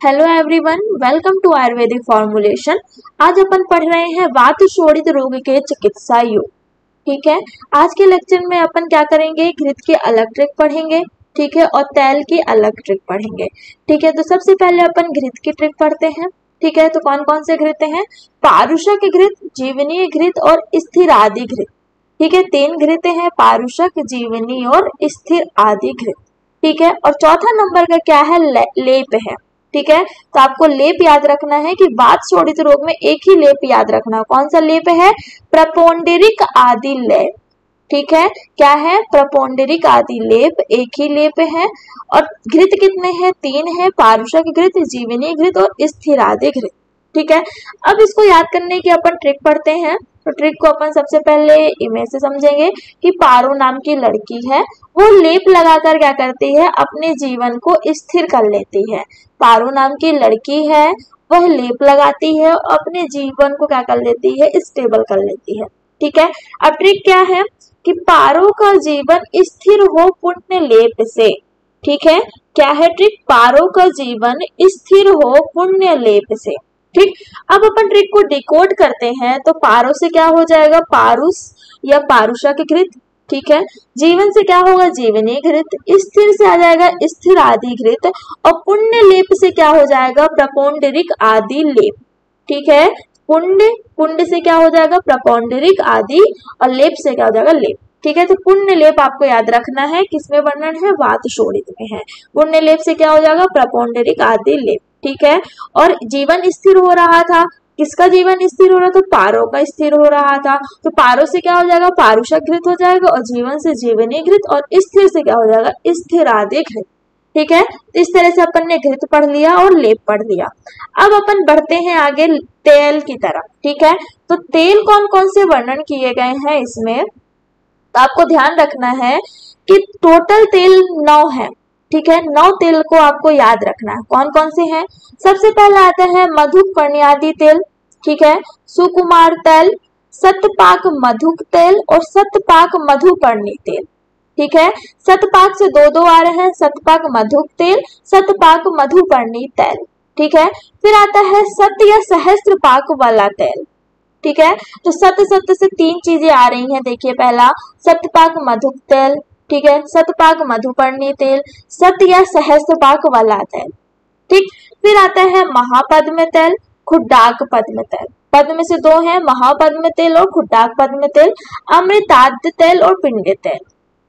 Hello everyone welcome to Ayurvedic formulation आज अपन पढ़ रहे हैं वात शोड़ित रोग के चिकित्सा योग। ठीक है? आज के लेक्चर में अपन क्या करेंगे? घृत के अलग ट्रिक पढ़ेंगे, ठीक है? और तेल की अलग ट्रिक पढ़ेंगे। ठीक है? तो सबसे पहले अपन घृत की ट्रिक पढ़ते हैं। ठीक है? तो कौन कौन से घृत हैं? पारुषक घृत, जीवनीय घृत और स्थिर आदि घृत। ठीक है? तीन घृत हैं, पारुषक जीवनी और स्थिर आदि घृत। ठीक है? और चौथा नंबर का क्या है? लेप है। ठीक है? तो आपको लेप याद रखना है कि बात शोड़ित रोग में एक ही लेप याद रखना है। कौन सा लेप है? प्रपोंडेरिक आदि लेप। ठीक है? क्या है? प्रपोंडरिक आदि लेप एक ही लेप है। और घृत कितने हैं? तीन है। पारुषक घृत, जीवनी घृत और स्थिर आदि घृत। ठीक है? अब इसको याद करने की अपन ट्रिक पढ़ते हैं। तो ट्रिक को अपन सबसे पहले इमेज से समझेंगे कि पारो नाम की लड़की है। वो लेप लगाकर क्या करती है? अपने जीवन को स्थिर कर लेती है। पारो नाम की लड़की है, वह लेप लगाती है और अपने जीवन को क्या कर लेती है? स्टेबल कर लेती है। ठीक है? अब ट्रिक क्या है? कि पारो का जीवन स्थिर हो पुण्य लेप से। ठीक है? क्या है ट्रिक पारो का जीवन स्थिर हो पुण्य लेप से। ठीक? अब अपन ट्रिक को डिकोड करते हैं तो पारो से क्या हो जाएगा? पारुस या पारुषा के घृत, ठीक है? जीवन से क्या होगा? जीवनी घृत। स्थिर से आ जाएगा, स्थिर आदि घृत। और पुण्य लेप से क्या हो जाएगा? प्रपोन्डरिक आदि लेप, ठीक है? पुण्य पुण्य से क्या हो जाएगा? प्रपोन्डरिक आदि और लेप से क्या हो जाएगा? लेप, ठीक है? तो पुण्य लेप आपको याद रखना है, किसमें वर्णन है? वात शोड़ित में है। पुण्य लेप से क्या हो जाएगा? प्रपोन्डरिक आदि लेप। ठीक है? और जीवन स्थिर हो रहा था। किसका जीवन स्थिर हो रहा था? पारो का स्थिर हो रहा था। तो पारो से क्या हो जाएगा? पारुषक घृत हो जाएगा और जीवन से जीवनी घृत और स्थिर से क्या हो जाएगा? स्थिर आदि घृत ठीक है? तो इस तरह से अपन ने घृत पढ़ लिया और लेप पढ़ लिया। अब अपन बढ़ते हैं आगे तेल की तरफ़। ठीक है? तो तेल कौन कौन से वर्णन किए गए हैं इसमें? तो आपको ध्यान रखना है कि टोटल तेल नौ है। ठीक है? नौ तेल को आपको याद रखना है। कौन कौन से हैं? सबसे पहले आता है मधुक पर्णियादी तेल, ठीक है? सुकुमार तेल, सतपाक मधुक तेल और सतपाक मधुपर्णी तेल, ठीक है? सतपाक से दो दो आ रहे हैं, सतपाक मधुक तेल, सतपाक मधुपर्णी तेल, ठीक है? फिर आता है सत्य या सहस्त्र पाक वाला तेल, ठीक है? तो सत्य सत्य से तीन चीज़ें आ रही हैं, देखिए पहला, सतपाक मधुक तेल ठीक है? सतपाक मधुपर्णी तेल सत या सहस्त्रपाक वाला तेल। ठीक? फिर आता है महापद्म तेल, खुड्डाक पद्म तेल। पद्म से दो है महापद्म तेल और खुड्डाक पद्म तेल, अमृताद्य तेल और पिंड तेल।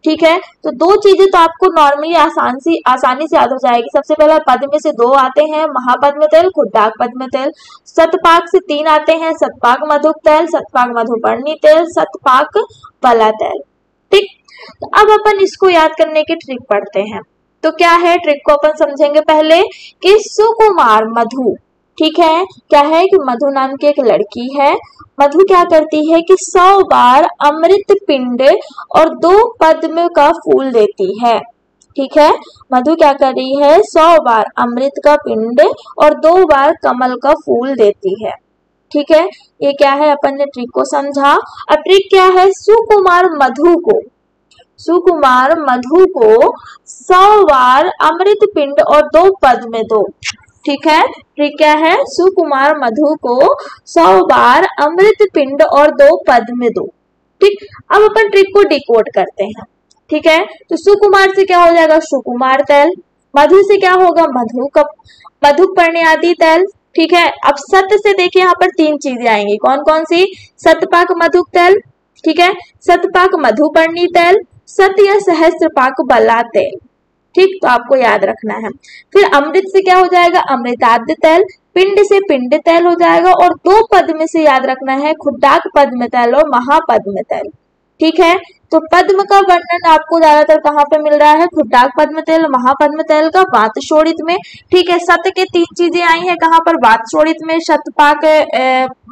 ठीक है? तो दो चीज़ें तो आपको नॉर्मली आसान सी, आसानी से याद हो जाएगी। सबसे पहले पद्म से दो आते हैं महापद्म तेल, खुड्डाक पद्म तेल। सतपाक से तीन आते हैं, सतपाक मधुक तेल, सतपाक मधुपर्णी तेल, सतपाक पला तेल। ठीक? तो अब अपन इसको याद करने की ट्रिक पढ़ते हैं। तो क्या है? ट्रिक को अपन समझेंगे पहले कि सुकुमार मधु, ठीक है? क्या है कि मधु नाम की एक लड़की है। मधु क्या करती है कि सौ बार अमृत पिंड और दो पद्म का फूल देती है। ठीक है? मधु क्या कर रही है? सौ बार अमृत का पिंड और दो बार कमल का फूल देती है। ठीक है? ये क्या है? अपन ने ट्रिक को समझा। अब ट्रिक क्या है? सुकुमार मधु को। सुकुमार मधु को सौ बार अमृत पिंड और दो पद में दो। ठीक है? ट्रिक क्या है? सुकुमार मधु को सौ बार अमृत पिंड और दो पद में दो। ठीक? अब अपन ट्रिक को डिकोड करते हैं। ठीक है? तो सुकुमार से क्या हो जाएगा? सुकुमार तैल। मधु से क्या होगा? मधु कप मधु पढ़ने आदि तेल। ठीक है? अब सत्य से देखिए यहाँ पर तीन चीज़ें आएँगी। कौन कौन सी? सतपाक मधुक तैल। ठीक है? सतपाक मधु मधुपर्णी तेल। सत्य सहस्त्र पाक बला तेल ठीक तो आपको याद रखना है। फिर अमृत से क्या हो जाएगा? अमृताद्य तैल, पिंड से पिंड तैल हो जाएगा और दो पद में से याद रखना है खुड्डाक पद्म तैल और महापद्म तैल। ठीक है? तो पद्म का वर्णन आपको ज़्यादातर कहाँ पे मिल रहा है? खुड्डाक पद्म तेल महापद्म तेल का वात शोड़ित में। ठीक है सत्य के तीन चीज़ें आई हैं कहाँ पर? वात शोड़ित में शतपाक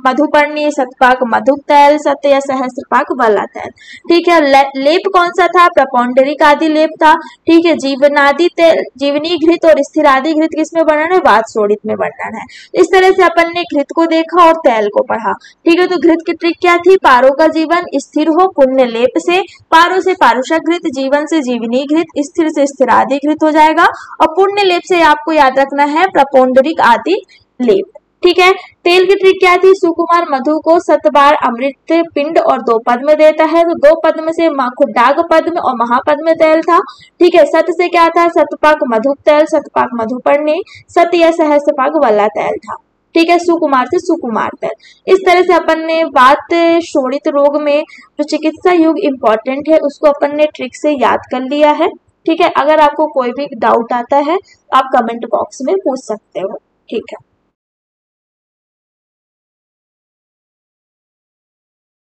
मधुपर्णी सतपाक मधु तैल सत्य या सहस्त्रपाक वाला तैल ठीक है ले, लेप कौन सा था? प्रपोन्डरिक आदि लेप था। ठीक है जीवनादि तेल जीवनी घृत और स्थिर आदि घृत किसमें वर्णन है? वात शोड़ित में वर्णन है। इस तरह से अपन ने घृत को देखा और तैल को पढ़ा। ठीक है तो घृत की ट्रिक क्या थी? पारो का जीवन स्थिर हो पुण्य लेप से पारो से पारुषक घृत जीवन से जीवनी घृत, स्थिर से स्थिरादि घृत हो जाएगा और पुण्य लेप से आपको याद रखना है प्रपोन्डरिक आदि लेप। ठीक है? तेल की ट्रिक क्या थी? सुकुमार मधु को सतबार अमृत पिंड और दो पद में देता है। तो दो पद में से खुडाग पद में और महापद में तेल था। ठीक है? सत से क्या था? सतपाक मधु तेल, सतपाक मधुपर्णी, सत या सहस्पाक वाला तेल था। ठीक है, सुकुमार से सुकुमार तक। इस तरह से अपन ने बात शोणित रोग में जो चिकित्सा युग इंपॉर्टेंट है, उसको अपन ने ट्रिक से याद कर लिया है। ठीक है, अगर आपको कोई भी डाउट आता है आप कमेंट बॉक्स में पूछ सकते हो। ठीक है।